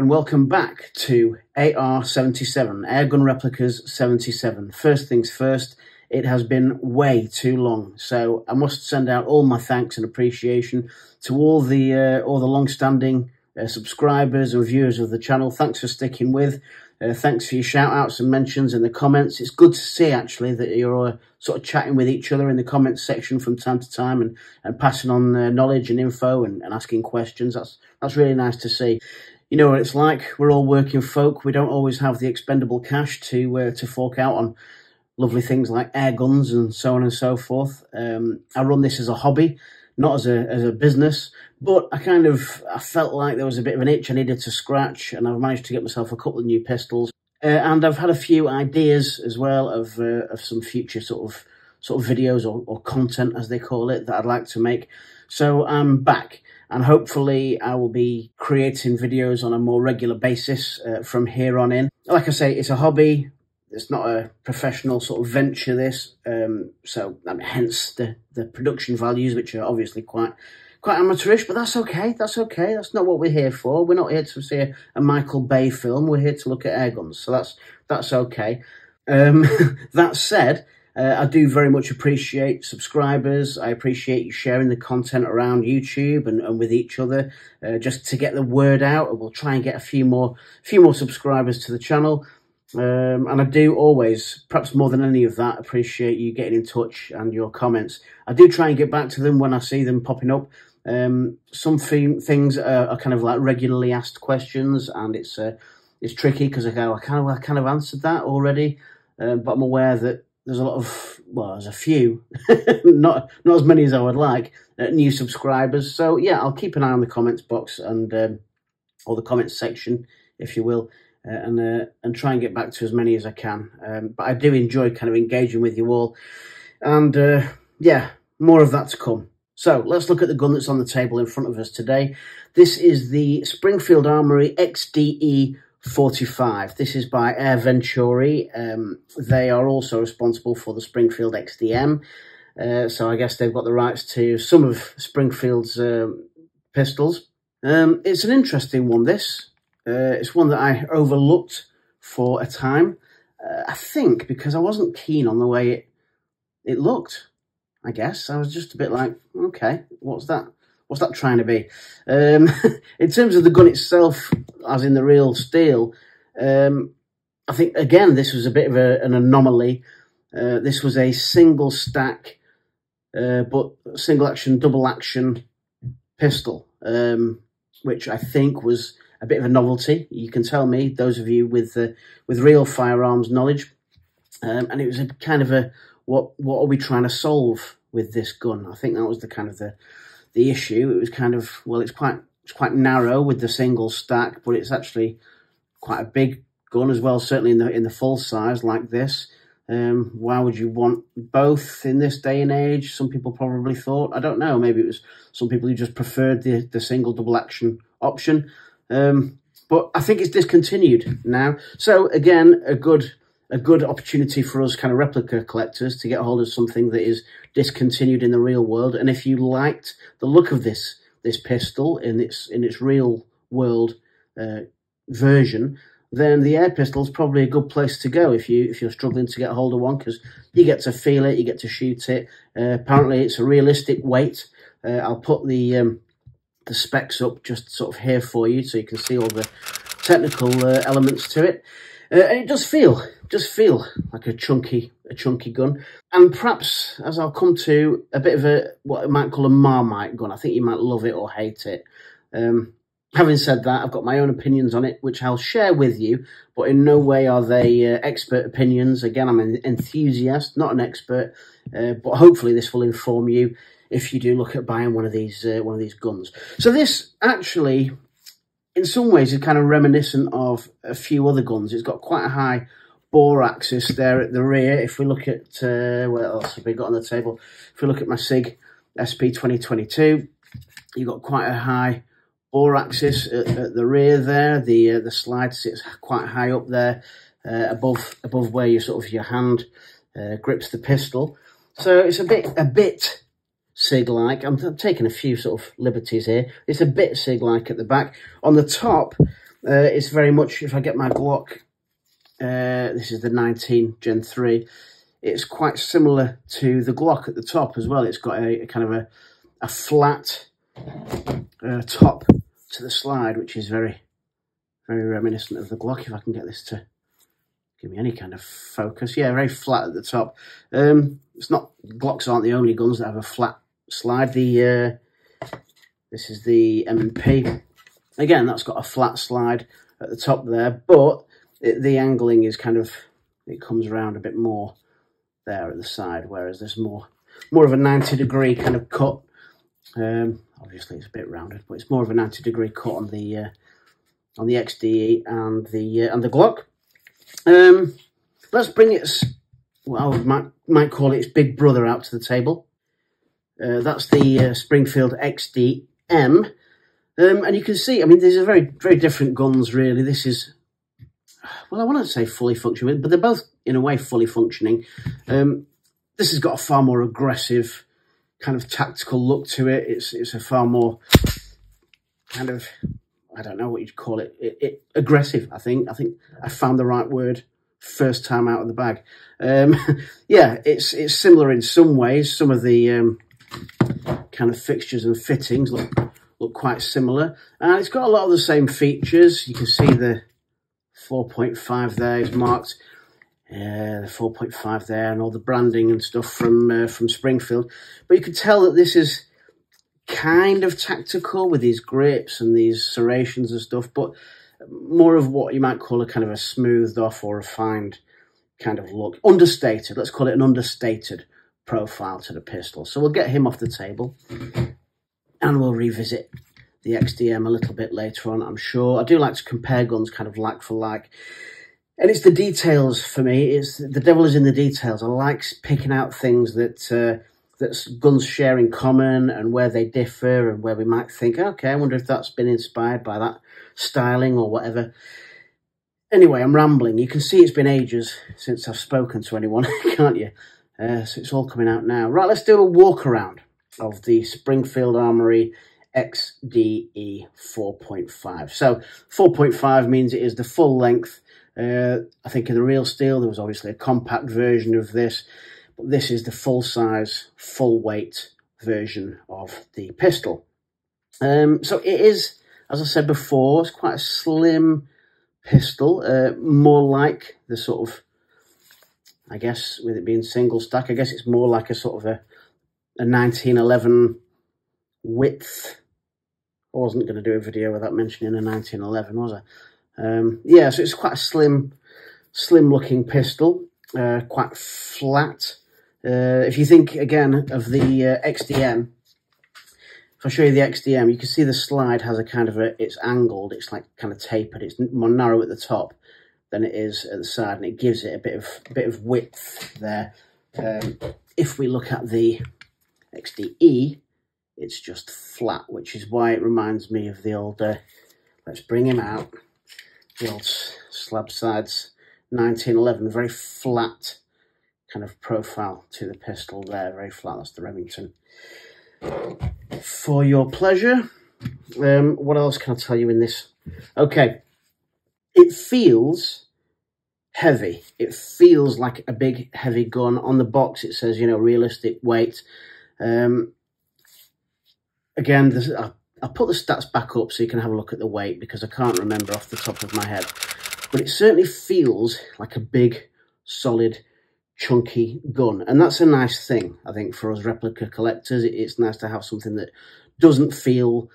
And welcome back to AR77, Airgun Replicas 77. First things first, it has been way too long, so I must send out all my thanks and appreciation to all the uh, all the long-standing uh, subscribers and viewers of the channel. Thanks for sticking with. Uh, thanks for your shout outs and mentions in the comments. It's good to see actually that you're sort of chatting with each other in the comments section from time to time and, and passing on uh, knowledge and info and, and asking questions. That's that's really nice to see you know what it's like. We're all working folk. We don't always have the expendable cash to uh, to fork out on lovely things like air guns and so on and so forth. Um, I run this as a hobby, not as a as a business. But I kind of I felt like there was a bit of an itch I needed to scratch, and I've managed to get myself a couple of new pistols. Uh, and I've had a few ideas as well of uh, of some future sort of sort of videos or, or content as they call it that I'd like to make. So I'm back and hopefully I will be creating videos on a more regular basis uh, from here on in. Like I say, it's a hobby. It's not a professional sort of venture, this. Um, so I mean, hence the, the production values, which are obviously quite quite amateurish, but that's okay. That's okay. That's not what we're here for. We're not here to see a, a Michael Bay film. We're here to look at air guns. So that's that's okay. Um, that said, uh, I do very much appreciate subscribers. I appreciate you sharing the content around YouTube and, and with each other, uh, just to get the word out. We'll try and get a few more, few more subscribers to the channel. Um, and I do always, perhaps more than any of that, appreciate you getting in touch and your comments. I do try and get back to them when I see them popping up. Um, some things are, are, kind of like regularly asked questions, and it's uh, it's tricky because I go, I kind of I kind of answered that already, uh, but I'm aware that there's a lot of well, there's a few, not not as many as I would like, uh, new subscribers. So yeah, I'll keep an eye on the comments box and um, or the comments section, if you will, uh, and uh, and try and get back to as many as I can. Um, but I do enjoy kind of engaging with you all, and uh, yeah, more of that to come. So let's look at the gun that's on the table in front of us today. This is the Springfield Armory XDE 45. This is by Air Venturi. Um, they are also responsible for the Springfield XDM. Uh, so I guess they've got the rights to some of Springfield's um, pistols. Um, it's an interesting one, this. Uh, it's one that I overlooked for a time. Uh, I think because I wasn't keen on the way it, it looked, I guess. I was just a bit like, okay, what's that? What's that trying to be? Um, in terms of the gun itself, as in the real steel, um, I think, again, this was a bit of a, an anomaly. Uh, this was a single stack, uh, but single action, double action pistol, um, which I think was a bit of a novelty. You can tell me, those of you with uh, with real firearms knowledge. Um, and it was a kind of a, what, what are we trying to solve with this gun? I think that was the kind of the, the issue. It was kind of, well, it's quite, it's quite narrow with the single stack, but it's actually quite a big gun as well, certainly in the, in the full size like this. Um, why would you want both in this day and age? Some people probably thought, I don't know, maybe it was some people who just preferred the, the single double action option. Um, but I think it's discontinued now. So again, a good a good opportunity for us kind of replica collectors to get hold of something that is discontinued in the real world. And if you liked the look of this this pistol in its in its real world uh, version, then the air pistol is probably a good place to go if you if you're struggling to get hold of one because you get to feel it, you get to shoot it. Uh, apparently, it's a realistic weight. Uh, I'll put the um, the specs up just sort of here for you so you can see all the technical uh, elements to it. Uh, and it does feel, does feel like a chunky, a chunky gun. And perhaps, as I'll come to, a bit of a, what I might call a Marmite gun. I think you might love it or hate it. Um, having said that, I've got my own opinions on it, which I'll share with you, but in no way are they uh, expert opinions. Again, I'm an enthusiast, not an expert, uh, but hopefully this will inform you if you do look at buying one of these uh, one of these guns. So this actually in some ways is kind of reminiscent of a few other guns. It's got quite a high bore axis there at the rear. If we look at, uh, what else have we got on the table? If we look at my SIG SP 2022, you've got quite a high bore axis at, at the rear there. The uh, the slide sits quite high up there, uh, above above where your sort of your hand uh, grips the pistol. So it's a bit a bit SIG-like. I'm, I'm, taking a few sort of liberties here. It's a bit SIG-like at the back. On the top, uh, it's very much, if I get my Glock, uh, this is the 19 Gen 3, it's quite similar to the Glock at the top as well. It's got a, a kind of a, a flat uh, top to the slide, which is very, very reminiscent of the Glock, if I can get this to give me any kind of focus. Yeah, very flat at the top. Um, it's not, Glocks aren't the only guns that have a flat slide. The uh, This is the M&P. Again, that's got a flat slide at the top there, but it, the angling is kind of, it comes around a bit more there at the side, whereas there's more more of a 90 degree kind of cut. Um, obviously, it's a bit rounded, but it's more of a 90 degree cut on the uh, on the XDE and the uh, and the Glock. Um, let's bring its, well, I might, might call it its big brother out to the table. Uh, that's the uh, Springfield XDM. Um, and you can see, I mean, these are very, very different guns, really. This is, well, I want to say fully functioning, but they're both, in a way, fully functioning. Um, this has got a far more aggressive kind of tactical look to it. It's, it's a far more kind of I don't know what you'd call it, it, it, aggressive, I think. I think I found the right word first time out of the bag. Um, yeah, it's it's similar in some ways. Some of the um, kind of fixtures and fittings look look quite similar. And it's got a lot of the same features. You can see the 4.5 there is marked. Uh, the 4.5 there and all the branding and stuff from uh, from Springfield. But you can tell that this is kind of tactical with these grips and these serrations and stuff, but more of what you might call a kind of a smoothed off or refined kind of look. Understated, let's call it an understated profile to the pistol. So we'll get him off the table and we'll revisit the XDM a little bit later on, I'm sure. I do like to compare guns kind of like for like. And it's the details for me. It's the devil is in the details. I like picking out things that uh, that guns share in common and where they differ and where we might think, okay, I wonder if that's been inspired by that styling or whatever. Anyway, I'm rambling. You can see it's been ages since I've spoken to anyone, can't you? Uh, so it's all coming out now. Right, let's do a walk around of the Springfield Armory XDE 4.5. So 4.5 means it is the full length. Uh, I think in the real steel, there was obviously a compact version of this. But this is the full size, full weight version of the pistol. Um, so it is, as I said before, it's quite a slim pistol, uh, more like the sort of, I guess, with it being single stack, I guess it's more like a sort of a, a 1911 width. I wasn't going to do a video without mentioning a 1911, was I? Um, yeah, so it's quite a slim, slim looking pistol, uh, quite flat. Uh, if you think again of the uh, XDM, if I show you the XDM, you can see the slide has a kind of a, it's angled, it's like kind of tapered, it's more narrow at the top than it is at the side, and it gives it a bit of a bit of width there. Um, if we look at the XDE, it's just flat, which is why it reminds me of the old, uh, let's bring him out, the old slab sides 1911, very flat kind of profile to the pistol there, very flat, that's the Remington. For your pleasure, um, what else can I tell you in this? Okay, it feels heavy. It feels like a big heavy gun. On the box it says, you know, realistic weight. Um, again, I, I'll put the stats back up so you can have a look at the weight because I can't remember off the top of my head. But it certainly feels like a big, solid chunky gun. And that's a nice thing, I think, for us replica collectors. It's nice to have something that doesn't feel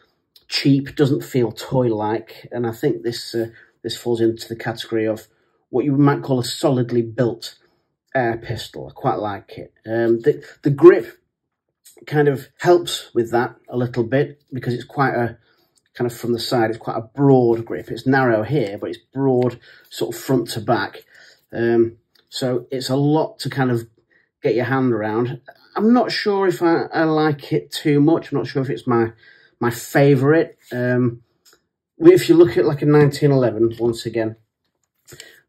cheap, doesn't feel toy-like. And I think this uh, this falls into the category of what you might call a solidly built air pistol. I quite like it. Um, the, the grip kind of helps with that a little bit because it's quite a kind of from the side, it's quite a broad grip. It's narrow here, but it's broad sort of front to back. Um, so it's a lot to kind of get your hand around. I'm not sure if I, I like it too much. I'm not sure if it's my my favourite. Um, if you look at like a 1911, once again,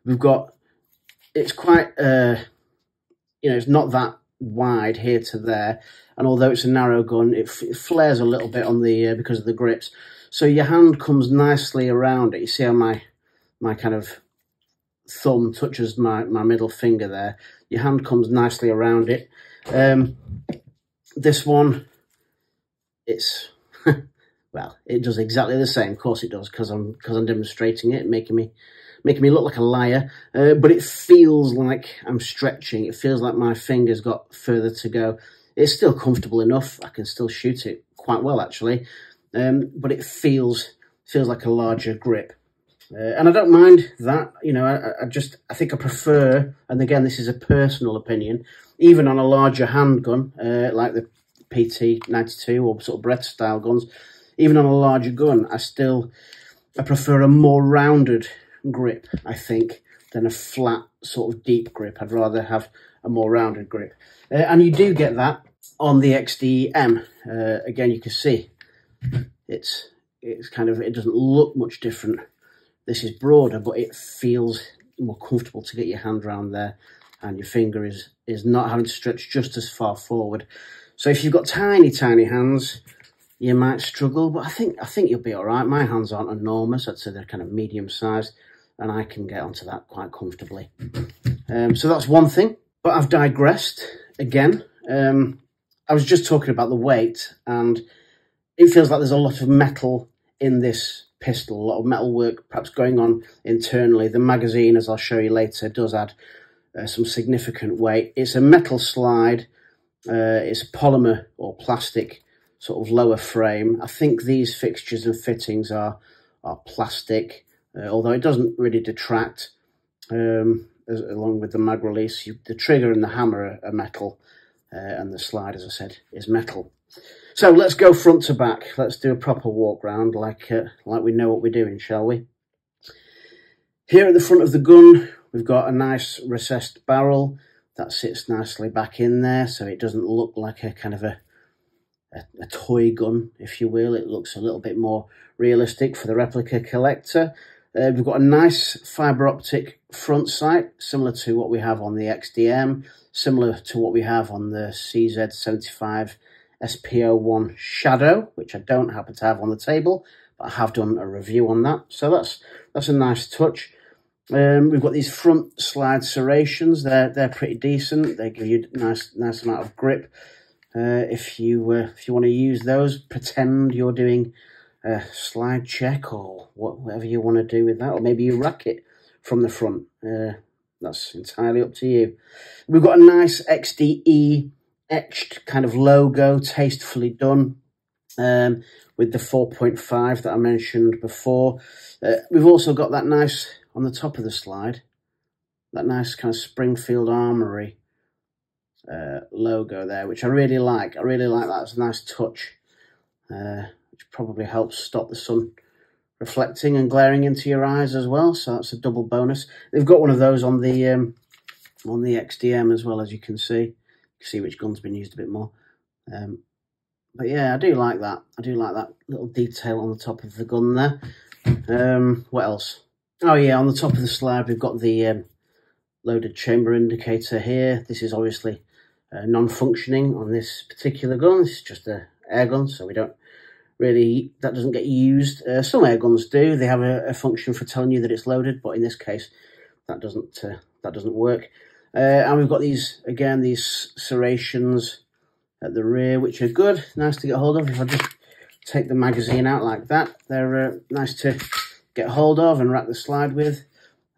we've got, it's quite, uh, you know, it's not that wide here to there. And although it's a narrow gun, it, it flares a little bit on the uh, because of the grips. So your hand comes nicely around it. You see how my my kind of thumb touches my, my middle finger there. Your hand comes nicely around it. Um, this one, it's, well, it does exactly the same. Of course it does, because I'm, cause I'm demonstrating it, making me, making me look like a liar. Uh, but it feels like I'm stretching. It feels like my finger's got further to go. It's still comfortable enough. I can still shoot it quite well, actually. Um, but it feels, feels like a larger grip. Uh, and I don't mind that, you know, I, I, just, I think I prefer, and again, this is a personal opinion, even on a larger handgun, uh, like the PT92 or sort of Beretta style guns, even on a larger gun, I still, I prefer a more rounded grip, I think, than a flat sort of deep grip. I'd rather have a more rounded grip. Uh, and you do get that on the XDM. Uh, again, you can see it's, it's kind of, it doesn't look much different this is broader, but it feels more comfortable to get your hand around there and your finger is, is not having to stretch just as far forward. So if you've got tiny, tiny hands, you might struggle, but I think I think you'll be all right. My hands aren't enormous. I'd say they're kind of medium sized and I can get onto that quite comfortably. Um, so that's one thing, but I've digressed again. Um, I was just talking about the weight and it feels like there's a lot of metal in this pistol, a lot of metal work perhaps going on internally. The magazine, as I'll show you later, does add uh, some significant weight. It's a metal slide, uh, it's polymer or plastic sort of lower frame. I think these fixtures and fittings are, are plastic, uh, although it doesn't really detract um, as, along with the mag release. You, the trigger and the hammer are, are metal, uh, and the slide, as I said, is metal. So let's go front to back. Let's do a proper walk round like, uh, like we know what we're doing, shall we? Here at the front of the gun, we've got a nice recessed barrel that sits nicely back in there so it doesn't look like a kind of a, a, a toy gun, if you will. It looks a little bit more realistic for the replica collector. Uh, we've got a nice fibre optic front sight, similar to what we have on the XDM, similar to what we have on the CZ75 SP-01 Shadow, which I don't happen to have on the table, but I have done a review on that. So that's that's a nice touch. Um, we've got these front slide serrations. They're they're pretty decent. They give you a nice nice amount of grip. Uh, if you uh, if you want to use those, pretend you're doing a slide check or whatever you want to do with that, or maybe you rack it from the front. Uh, that's entirely up to you. We've got a nice XDE etched kind of logo, tastefully done, um, with the 4.5 that I mentioned before. Uh, we've also got that nice, on the top of the slide, that nice kind of Springfield Armory uh, logo there, which I really like. I really like that. It's a nice touch, uh, which probably helps stop the sun reflecting and glaring into your eyes as well. So that's a double bonus. They've got one of those on the um, on the XDM as well, as you can see You can see which gun's been used a bit more. Um, but yeah, I do like that. I do like that little detail on the top of the gun there. Um, what else? Oh yeah, on the top of the slide we've got the um, loaded chamber indicator here. This is obviously uh, non-functioning on this particular gun. Is just a air gun, so we don't really, that doesn't get used. Uh, some air guns do. They have a, a, function for telling you that it's loaded, but in this case, that doesn't uh, that doesn't work. Uh, and we've got these, again, these serrations at the rear, which are good, nice to get hold of. If I just take the magazine out like that, they're uh, nice to get hold of and wrap the slide with.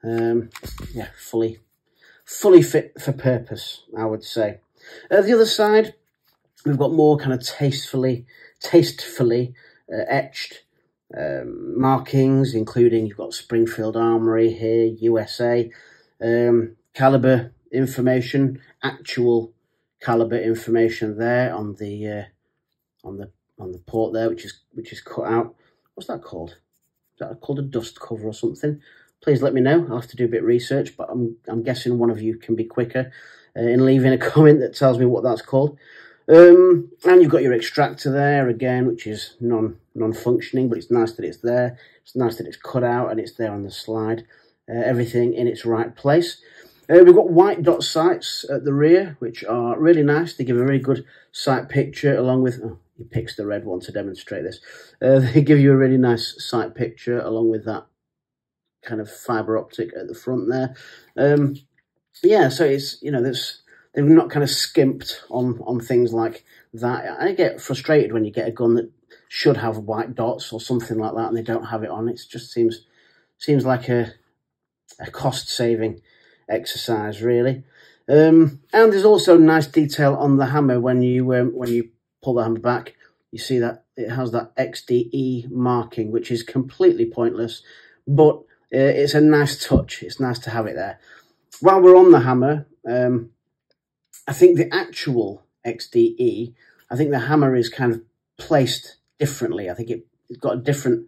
Um, yeah, fully, fully fit for purpose, I would say. At the other side, we've got more kind of tastefully, tastefully uh, etched um, markings, including you've got Springfield Armory here, USA, um, caliber information, actual caliber information there on the uh, on the on the port there, which is which is cut out. What's that called? Is that called a dust cover or something? Please let me know. I'll have to do a bit of research, but I'm I'm guessing one of you can be quicker uh, in leaving a comment that tells me what that's called. Um, and you've got your extractor there again, which is non non-functioning, but it's nice that it's there. It's nice that it's cut out and it's there on the slide. Uh, everything in its right place. Uh, we've got white dot sights at the rear, which are really nice. They give a very good sight picture along with... Oh, he picks the red one to demonstrate this. Uh, they give you a really nice sight picture along with that kind of fibre optic at the front there. Um, yeah, so it's, you know, there's, they've not kind of skimped on, on things like that. I get frustrated when you get a gun that should have white dots or something like that and they don't have it on. It just seems seems like a, a cost-saving exercise, really. Um, and there's also nice detail on the hammer when you um, when you pull the hammer back. You see that it has that XDE marking, which is completely pointless, but it's a nice touch. It's nice to have it there. While we're on the hammer, um, I think the actual XDE, I think the hammer is kind of placed differently. I think it, it's got a different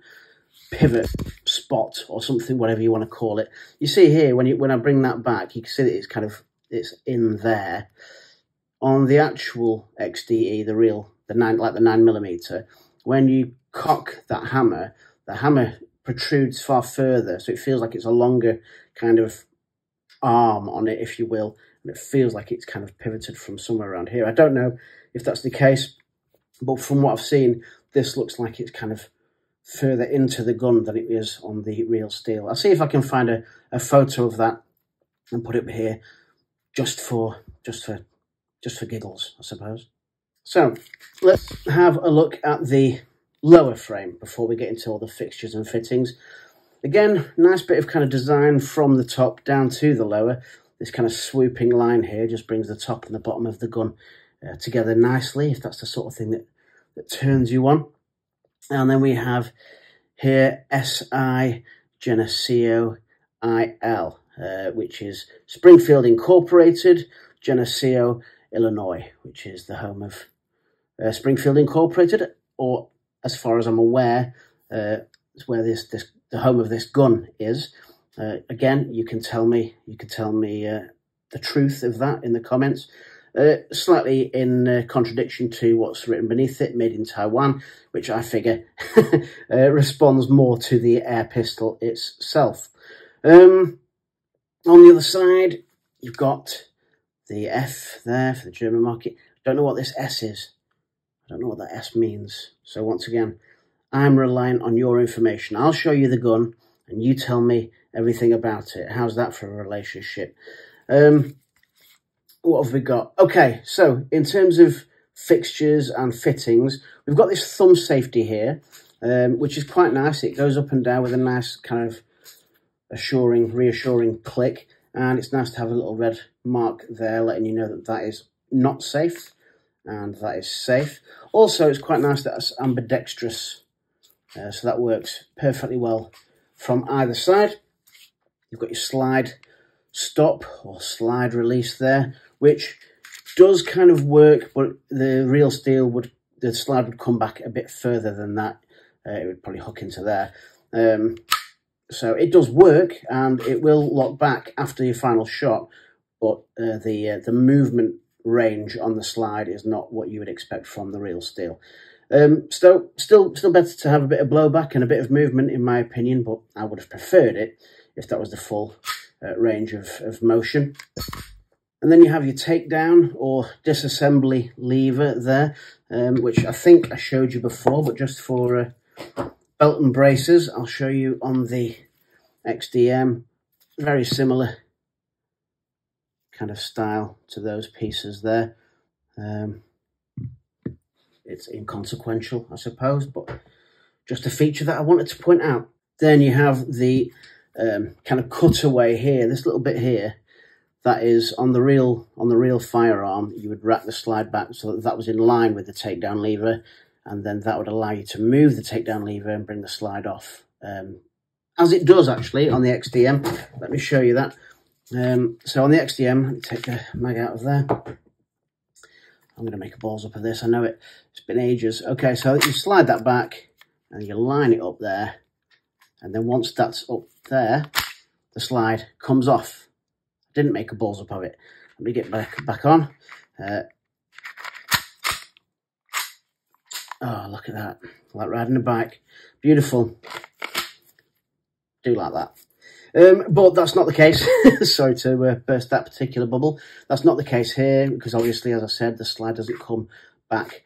pivot spot or something, whatever you want to call it. You see here, when you when I bring that back, you can see that it's kind of, it's in there. On the actual XDE, the real, the nine, like the nine millimeter, when you cock that hammer, the hammer protrudes far further, so it feels like it's a longer kind of arm on it, if you will, and it feels like it's kind of pivoted from somewhere around here. I don't know if that's the case, but from what I've seen, this looks like it's kind of further into the gun than it is on the real steel. I'll see if I can find a, a photo of that and put it here just for just for just for giggles, I suppose. So let's have a look at the lower frame before we get into all the fixtures and fittings. Again, nice bit of kind of design from the top down to the lower. This kind of swooping line here just brings the top and the bottom of the gun uh, together nicely, if that's the sort of thing that, that turns you on. And then we have here SI Geneseo IL, uh, which is Springfield Incorporated, Geneseo, Illinois, which is the home of uh, Springfield Incorporated, or as far as I'm aware, uh, it's where this, this the home of this gun is. Uh, again, you can tell me you can tell me uh, the truth of that in the comments. Uh, slightly in uh, contradiction to what's written beneath it, made in Taiwan, which I figure uh, responds more to the air pistol itself. Um, on the other side, you've got the F there for the German market. Don't know what this S is. I don't know what that S means. So once again, I'm relying on your information. I'll show you the gun and you tell me everything about it. How's that for a relationship? Um, what have we got? Okay, so in terms of fixtures and fittings, we've got this thumb safety here, um, which is quite nice. It goes up and down with a nice kind of assuring, reassuring click. And it's nice to have a little red mark there letting you know that that is not safe and that is safe. Also, it's quite nice that it's ambidextrous, uh, so that works perfectly well from either side. You've got your slide stop or slide release there, which does kind of work, but the real steel would, the slide would come back a bit further than that. Uh, it would probably hook into there. Um, so it does work and it will lock back after your final shot, but uh, the uh, the movement range on the slide is not what you would expect from the real steel. Um, so still, still better to have a bit of blowback and a bit of movement in my opinion, but I would have preferred it if that was the full uh, range of, of motion. And then you have your takedown or disassembly lever there, um, which I think I showed you before, but just for uh, belt and braces, I'll show you on the XDM. Very similar kind of style to those pieces there. Um, it's inconsequential, I suppose, but just a feature that I wanted to point out. Then you have the um, kind of cutaway here, this little bit here, that is on the real on the real firearm you would wrap the slide back so that that was in line with the takedown lever and then that would allow you to move the takedown lever and bring the slide off um, as it does actually on the XDM let me show you that um, so on the XDM take the mag out of there I'm going to make a balls up of this I know it it's been ages okay so you slide that back and you line it up there and then once that's up there the slide comes off didn't make a balls up of it. Let me get back back on. Uh, oh, look at that. Like riding a bike. Beautiful. Do like that. Um, but that's not the case. Sorry to uh, burst that particular bubble. That's not the case here because obviously, as I said, the slide doesn't come back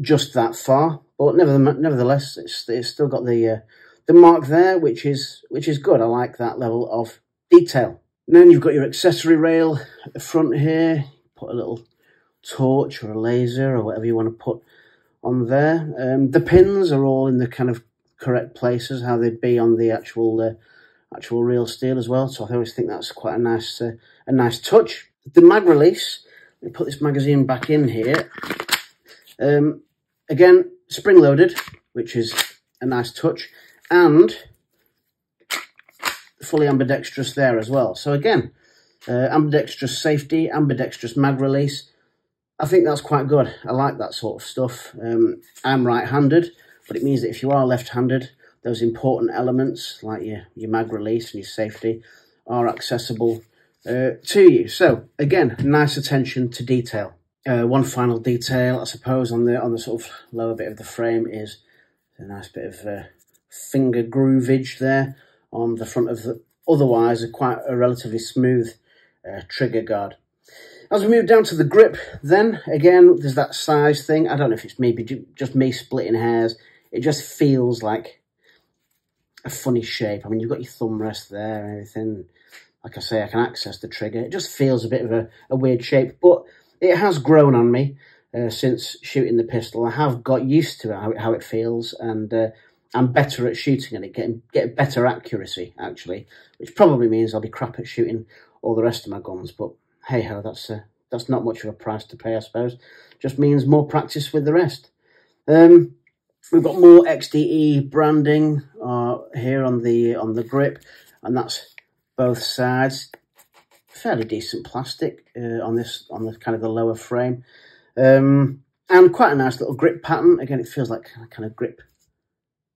just that far. But nevertheless, it's, it's still got the uh, the mark there, which is which is good. I like that level of detail. And then you've got your accessory rail at the front here. Put a little torch or a laser or whatever you want to put on there. Um, the pins are all in the kind of correct places, how they'd be on the actual uh, actual real steel as well. So I always think that's quite a nice uh, a nice touch. The mag release. Let me put this magazine back in here. Um, again, spring loaded, which is a nice touch, and fully ambidextrous there as well. So again, uh, ambidextrous safety, ambidextrous mag release. I think that's quite good. I like that sort of stuff. Um, I'm right-handed, but it means that if you are left-handed, those important elements like your, your mag release and your safety are accessible uh, to you. So again, nice attention to detail. Uh, one final detail, I suppose, on the on the sort of lower bit of the frame is a nice bit of uh, finger groovage there on the front of the otherwise a quite a relatively smooth uh, trigger guard. As we move down to the grip, then again, there's that size thing. I don't know if it's maybe just me splitting hairs. It just feels like a funny shape. I mean, you've got your thumb rest there and everything. Like I say, I can access the trigger. It just feels a bit of a, a weird shape, but it has grown on me uh, since shooting the pistol. I have got used to how, how it feels, and uh, I'm better at shooting and it, getting get better accuracy actually, which probably means I'll be crap at shooting all the rest of my guns. But hey ho, that's uh, that's not much of a price to pay, I suppose. Just means more practice with the rest. Um, we've got more XDE branding uh, here on the on the grip, and that's both sides. Fairly decent plastic uh, on this on the kind of the lower frame, um, and quite a nice little grip pattern. Again, it feels like kind of grip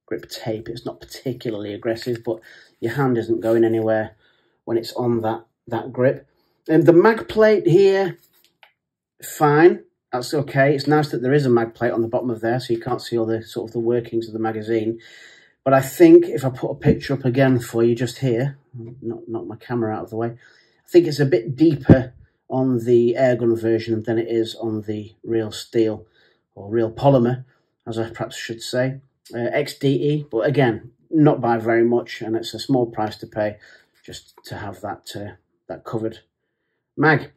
grip tape. It's not particularly aggressive, but your hand isn't going anywhere when it's on that, that grip. And the mag plate here, fine. That's okay. It's nice that there is a mag plate on the bottom of there, so you can't see all the sort of the workings of the magazine. But I think if I put a picture up again for you just here, not, not my camera out of the way, I think it's a bit deeper on the airgun version than it is on the real steel or real polymer, as I perhaps should say uh, XDE, but again, not by very much, and it's a small price to pay just to have that uh, that covered mag.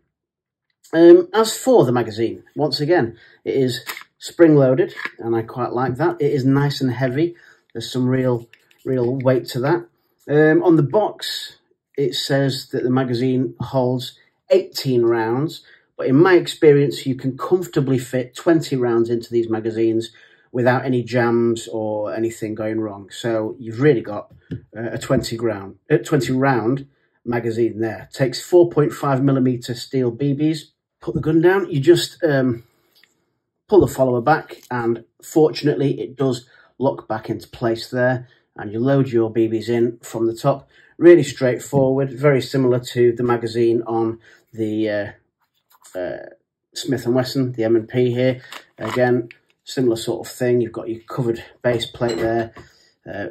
Um, as for the magazine, once again, it is spring-loaded, and I quite like that. It is nice and heavy. There's some real, real weight to that. Um, on the box, it says that the magazine holds 18 rounds, but in my experience, you can comfortably fit 20 rounds into these magazines without any jams or anything going wrong. So you've really got uh, a 20 round, uh, 20 round magazine there. It Takes 4.5 millimeter steel BBs. Put the gun down. You just um, pull the follower back, and fortunately, it does lock back into place there. And you load your BBs in from the top. Really straightforward. Very similar to the magazine on the uh, uh, Smith & Wesson, the M&P here. Again, similar sort of thing. You've got your covered base plate there. Uh,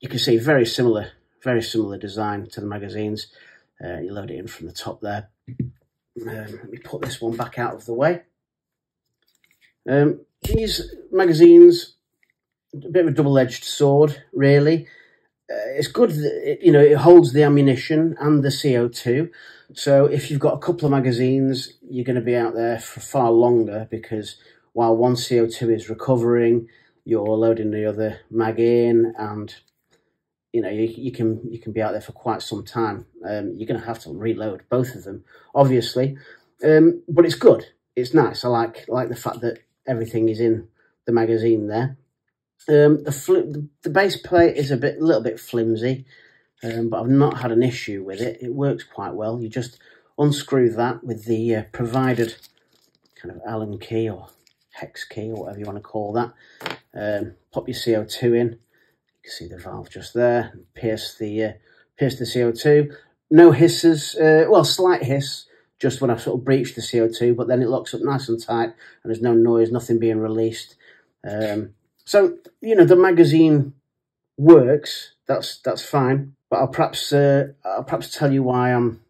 you can see very similar, very similar design to the magazines. Uh, you load it in from the top there. Um, let me put this one back out of the way. Um, these magazines, a bit of a double-edged sword, really. Uh, it's good that, you know, it holds the ammunition and the CO2. So if you've got a couple of magazines, you're going to be out there for far longer because while one CO2 is recovering, you're loading the other mag in and you know, you, you can you can be out there for quite some time. Um, you're going to have to reload both of them, obviously, um, but it's good. It's nice. I like like the fact that everything is in the magazine there. Um, the, the base plate is a bit, little bit flimsy, um, but I've not had an issue with it. It works quite well. You just unscrew that with the uh, provided kind of Allen key or hex key or whatever you want to call that. Um, pop your CO2 in. Can see the valve just there. Pierce the uh, pierce the CO2. No hisses. Uh, well, slight hiss just when I sort of breach the CO2, but then it locks up nice and tight and there's no noise, nothing being released. Um, so, you know, the magazine works. That's that's fine. but I'll perhaps uh, I'll perhaps tell you why I'm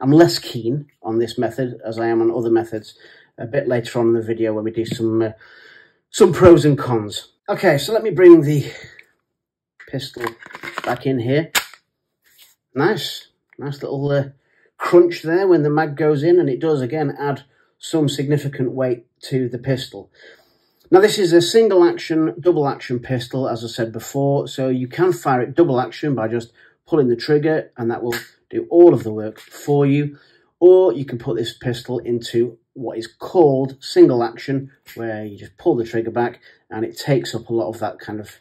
I'm less keen on this method as I am on other methods a bit later on in the video when we do some uh, some pros and cons. Okay, so let me bring the pistol back in here. Nice, nice little uh, crunch there when the mag goes in, and it does again add some significant weight to the pistol. Now this is a single action, double action pistol, as I said before, so you can fire it double action by just pulling the trigger and that will do all of the work for you. Or you can put this pistol into what is called single action, where you just pull the trigger back and it takes up a lot of that kind of,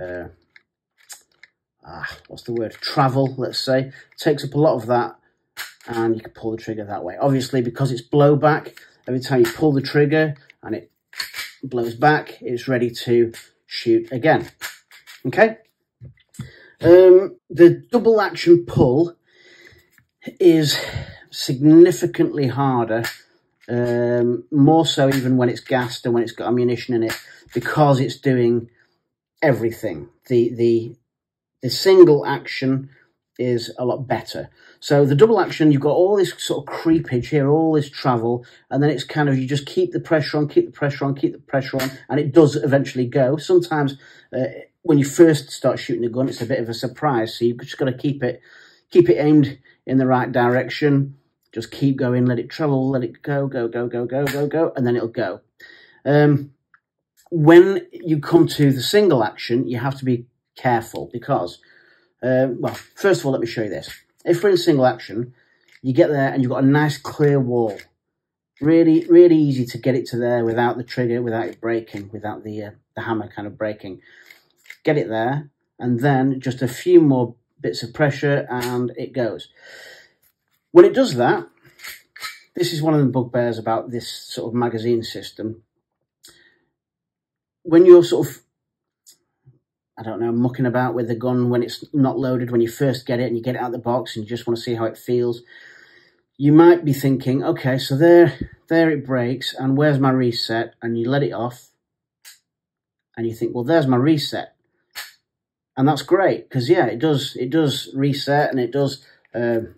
uh, ah, what's the word, travel, let's say. takes up a lot of that and you can pull the trigger that way. Obviously, because it's blowback, every time you pull the trigger and it blows back, it's ready to shoot again. Okay? Um, the double action pull is significantly harder, um, more so even when it's gassed and when it's got ammunition in it, because it's doing everything. The the the single action is a lot better. So the double action, you've got all this sort of creepage here, all this travel, and then it's kind of, you just keep the pressure on, keep the pressure on, keep the pressure on, and it does eventually go. Sometimes uh, when you first start shooting the gun, it's a bit of a surprise. So you've just got to keep it, keep it aimed in the right direction. Just keep going, let it travel, let it go, go, go, go, go, go, go, and then it'll go. Um, when you come to the single action, you have to be careful because, uh, well, first of all, let me show you this. If we're in single action, you get there and you've got a nice clear wall. Really, really easy to get it to there without the trigger, without it breaking, without the, uh, the hammer kind of breaking. Get it there, and then just a few more bits of pressure and it goes. When it does that, this is one of the bugbears about this sort of magazine system. When you're sort of I don't know, mucking about with the gun when it's not loaded, when you first get it and you get it out of the box and you just want to see how it feels, you might be thinking, okay, so there, there it breaks, and where's my reset? And you let it off, and you think, well, there's my reset. And that's great, because yeah, it does, it does reset and it does um,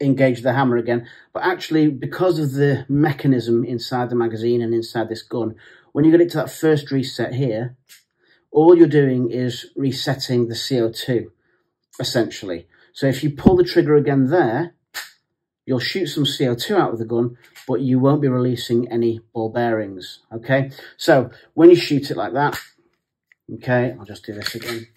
engage the hammer again. But actually, because of the mechanism inside the magazine and inside this gun, when you get it to that first reset here, all you're doing is resetting the CO2, essentially. So if you pull the trigger again there, you'll shoot some CO2 out of the gun, but you won't be releasing any ball bearings, okay? So when you shoot it like that, okay, I'll just do this again.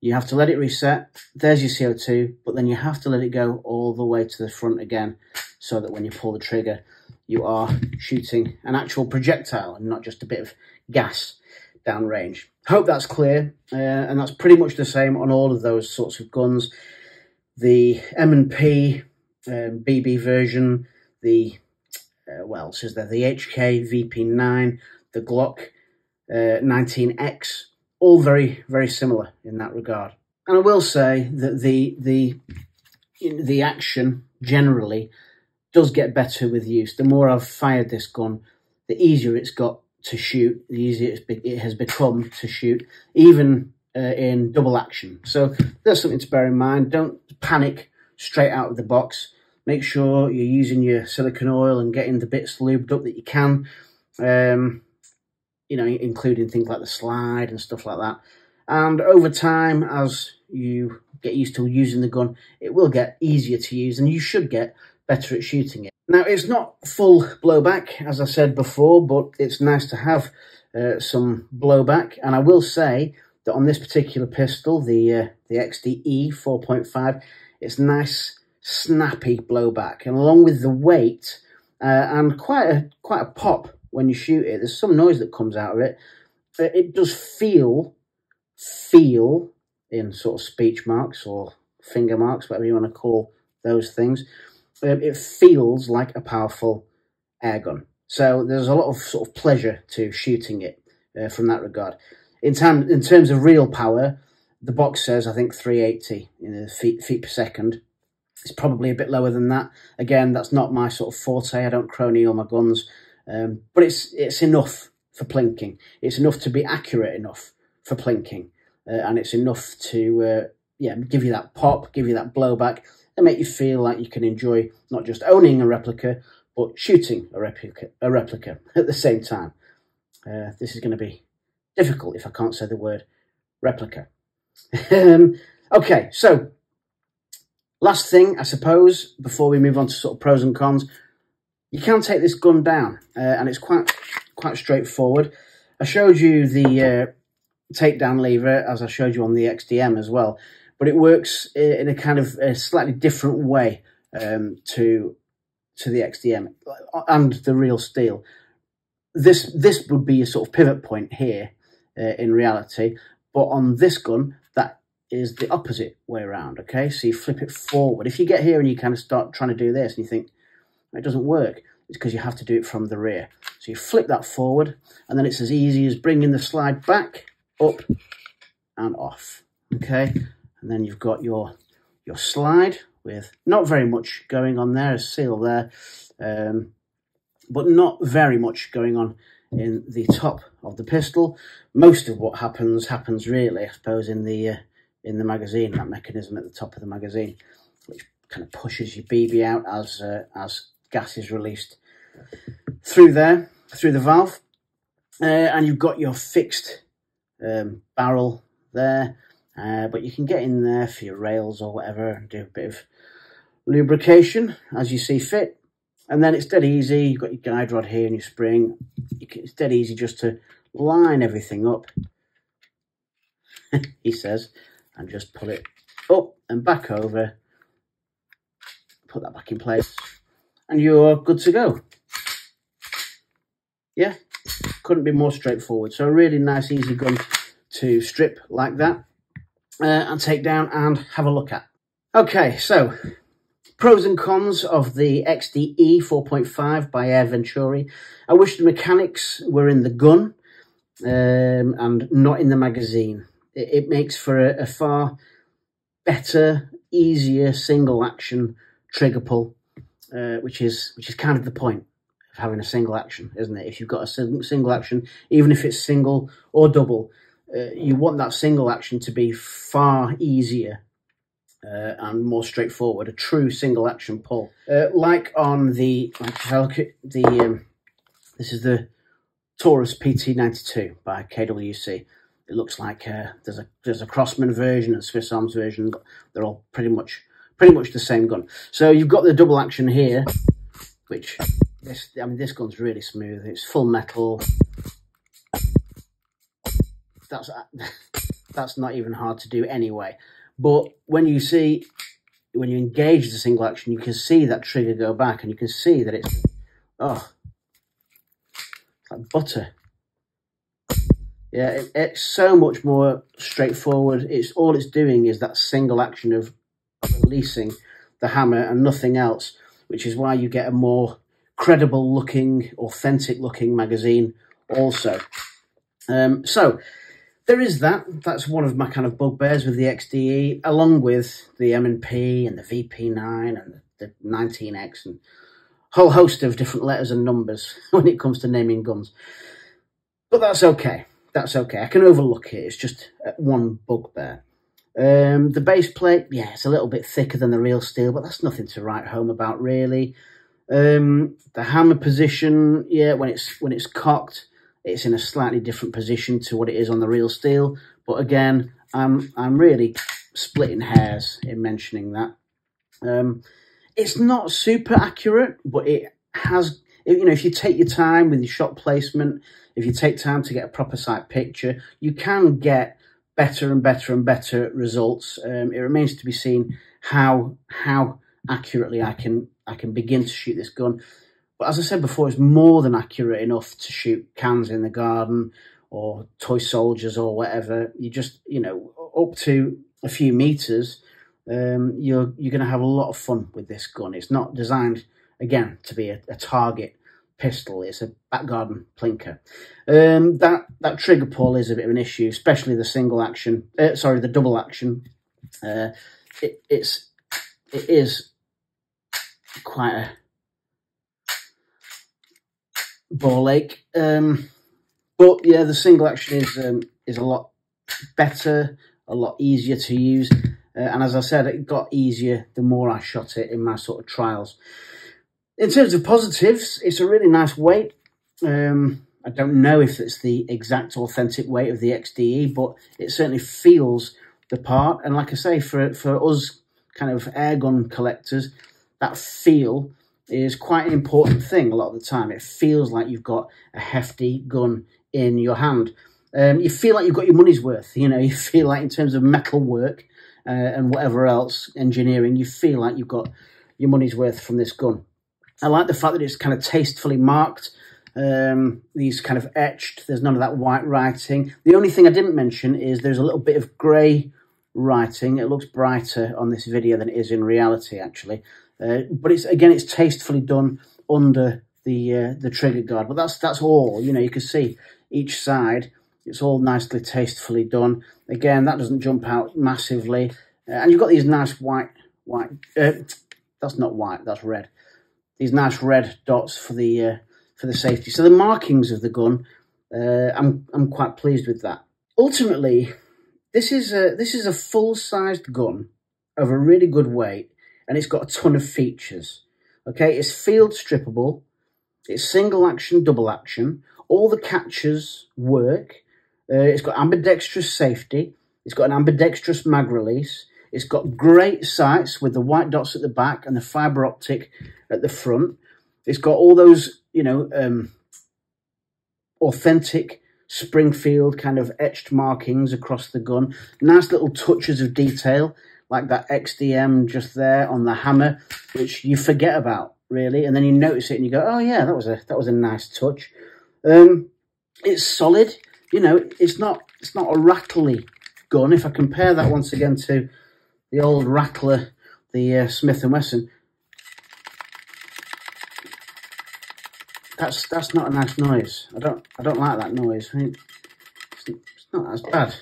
You have to let it reset. There's your CO2, but then you have to let it go all the way to the front again so that when you pull the trigger, you are shooting an actual projectile and not just a bit of gas downrange. Hope that's clear, uh, and that's pretty much the same on all of those sorts of guns. The M&P um, BB version, the, uh, well, says there, the HK VP9, the Glock uh, 19X, all very, very similar in that regard. And I will say that the, the, the action generally does get better with use. The more I've fired this gun, the easier it's got to shoot, the easier it has become to shoot, even uh, in double action. So that's something to bear in mind. Don't panic straight out of the box. Make sure you're using your silicone oil and getting the bits lubed up that you can, um, you know, including things like the slide and stuff like that. And over time, as you get used to using the gun, it will get easier to use and you should get better at shooting it. Now, it's not full blowback, as I said before, but it's nice to have uh, some blowback. And I will say that on this particular pistol, the uh, the XDE 4.5, it's nice, snappy blowback. And along with the weight uh, and quite a, quite a pop when you shoot it, there's some noise that comes out of it. Uh, it does feel, feel, in sort of speech marks or finger marks, whatever you want to call those things, um, it feels like a powerful air gun. So there's a lot of sort of pleasure to shooting it uh, from that regard. In, time, in terms of real power, the box says, I think, 380 you know, feet, feet per second. It's probably a bit lower than that. Again, that's not my sort of forte. I don't chrony all my guns. Um, but it's it's enough for plinking. It's enough to be accurate enough for plinking. Uh, and it's enough to, uh, yeah, give you that pop, give you that blowback, and make you feel like you can enjoy not just owning a replica, but shooting a replica, a replica at the same time. Uh, this is going to be difficult if I can't say the word replica. um, okay, so last thing, I suppose, before we move on to sort of pros and cons, you can take this gun down, uh, and it's quite quite straightforward. I showed you the uh, takedown lever as I showed you on the XDM as well, but it works in a kind of a slightly different way um, to to the XDM and the real steel. This this would be a sort of pivot point here uh, in reality, but on this gun that is the opposite way around. Okay, so you flip it forward. If you get here and you kind of start trying to do this and you think it doesn't work, it's because you have to do it from the rear. So you flip that forward, and then it's as easy as bringing the slide back, up, and off. Okay, and then you've got your your slide with not very much going on there, a seal there, um, but not very much going on in the top of the pistol. Most of what happens happens really, I suppose, in the uh, in the magazine, that mechanism at the top of the magazine, which kind of pushes your BB out as uh, as gas is released through there, through the valve. Uh, and you've got your fixed um, barrel there, uh, but you can get in there for your rails or whatever do a bit of lubrication as you see fit. And then it's dead easy. You've got your guide rod here and your spring. It's dead easy just to line everything up, he says, and just pull it up and back over. Put that back in place and you're good to go. Yeah, couldn't be more straightforward. So a really nice, easy gun to strip like that uh, and take down and have a look at. Okay, so pros and cons of the XDE 4.5 by Air Venturi. I wish the mechanics were in the gun um, and not in the magazine. It, it makes for a, a far better, easier single action trigger pull uh, which is which is kind of the point of having a single action, isn't it? If you've got a single action, even if it's single or double, uh, you want that single action to be far easier uh, and more straightforward, a true single action pull. Uh, like on the, like look at the, um, this is the Taurus PT92 by KWC. It looks like uh, there's a there's a Crosman version and Swiss Arms version. But they're all pretty much pretty much the same gun. So you've got the double action here, which this I mean this gun's really smooth. It's full metal. That's that's not even hard to do anyway. But when you see when you engage the single action, you can see that trigger go back, and you can see that it's oh it's like butter. Yeah, it, it's so much more straightforward. It's all it's doing is that single action of releasing the hammer and nothing else, which is why you get a more credible looking, authentic looking magazine also. Um, so there is that. That's one of my kind of bugbears with the XDE, along with the M&P and the VP9 and the 19X and whole host of different letters and numbers when it comes to naming guns. But that's okay. That's okay. I can overlook it. It's just one bugbear. Um, the base plate, yeah, it's a little bit thicker than the real steel, but that's nothing to write home about really. Um, the hammer position, yeah, when it's when it's cocked, it's in a slightly different position to what it is on the real steel. But again, I'm I'm really splitting hairs in mentioning that. Um, it's not super accurate, but it has, you know, if you take your time with your shot placement, if you take time to get a proper sight picture, you can get better and better and better results. Um, it remains to be seen how how accurately I can I can begin to shoot this gun. But as I said before, it's more than accurate enough to shoot cans in the garden or toy soldiers or whatever. You just you know up to a few meters, um, you're you're going to have a lot of fun with this gun. It's not designed again to be a, a target pistol. It's a back garden plinker. Um, that that trigger pull is a bit of an issue, especially the single action. Uh, sorry, the double action. Uh, it, it's it is quite a ball ache. Um, but yeah, the single action is um, is a lot better, a lot easier to use. Uh, and as I said, it got easier the more I shot it in my sort of trials. In terms of positives, it's a really nice weight. Um, I don't know if it's the exact authentic weight of the XDE, but it certainly feels the part. And like I say, for, for us kind of airgun collectors, that feel is quite an important thing a lot of the time. It feels like you've got a hefty gun in your hand. Um, you feel like you've got your money's worth. You know, you feel like in terms of metal work uh, and whatever else, engineering, you feel like you've got your money's worth from this gun. I like the fact that it's kind of tastefully marked. Um, these kind of etched. There's none of that white writing. The only thing I didn't mention is there's a little bit of grey writing. It looks brighter on this video than it is in reality, actually. Uh, but it's again, it's tastefully done under the uh, the trigger guard. But that's that's all. You know, you can see each side. It's all nicely tastefully done. Again, that doesn't jump out massively. Uh, and you've got these nice white white. Uh, that's not white. That's red. These nice red dots for the uh, for the safety. So the markings of the gun, uh, I'm I'm quite pleased with that. Ultimately, this is a this is a full sized gun of a really good weight, and it's got a ton of features. Okay, it's field strippable, it's single action, double action. All the catches work. Uh, it's got ambidextrous safety. It's got an ambidextrous mag release. It's got great sights with the white dots at the back and the fibre optic at the front. It's got all those, you know, um, authentic Springfield kind of etched markings across the gun. Nice little touches of detail, like that XDM just there on the hammer, which you forget about, really. And then you notice it and you go, oh, yeah, that was a that was a nice touch. Um, it's solid. You know, it's not it's not a rattly gun. If I compare that once again to the old Rattler, the uh, Smith & Wesson, that's that's not a nice noise. I don't I don't like that noise. I mean, it's, it's not as bad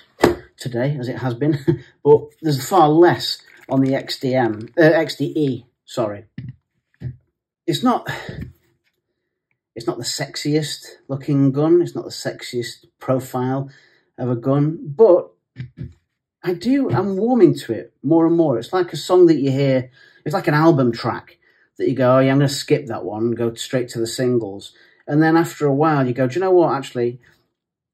today as it has been, but there's far less on the XDM uh, XDE. Sorry, it's not it's not the sexiest looking gun. It's not the sexiest profile of a gun, but I do. I'm warming to it more and more. It's like a song that you hear. It's like an album track that you go, oh yeah, I'm going to skip that one go straight to the singles. And then after a while, you go, do you know what? Actually,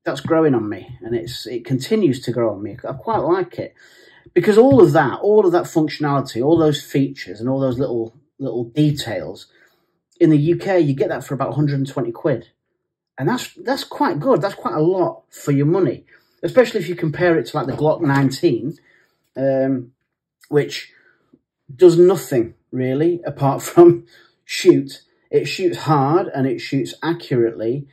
that's growing on me, and it's it continues to grow on me. I quite like it because all of that, all of that functionality, all those features, and all those little little details in the UK, you get that for about 120 quid, and that's that's quite good. That's quite a lot for your money, especially if you compare it to like the Glock 19, um, which does nothing really, apart from shoot. It shoots hard and it shoots accurately,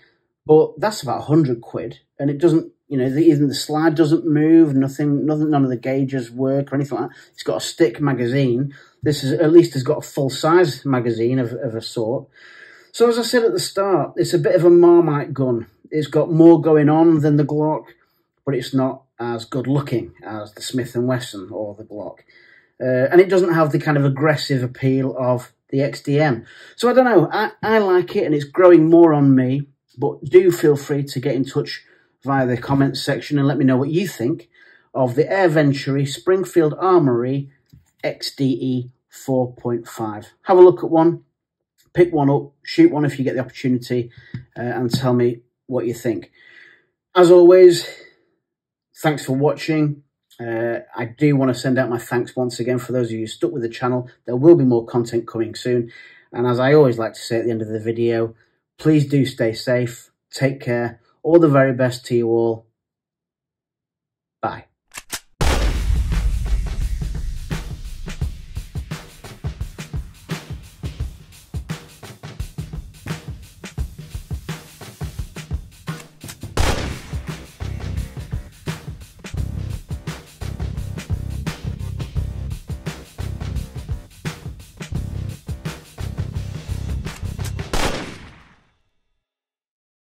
but that's about 100 quid. And it doesn't, you know, the, even the slide doesn't move, nothing, nothing, none of the gauges work or anything like that. It's got a stick magazine. This is, at least has got a full size magazine of, of a sort. So as I said at the start, it's a bit of a Marmite gun. It's got more going on than the Glock, but it's not as good looking as the Smith & Wesson or the Glock. Uh, and it doesn't have the kind of aggressive appeal of the XDM. So I don't know, I, I like it and it's growing more on me, but do feel free to get in touch via the comments section and let me know what you think of the Air Venturi Springfield Armory XDE 4.5. Have a look at one, pick one up, shoot one if you get the opportunity, uh, and tell me what you think. As always, thanks for watching. Uh, I do want to send out my thanks once again for those of you stuck with the channel. There will be more content coming soon. And as I always like to say at the end of the video, please do stay safe, take care, all the very best to you all. Bye.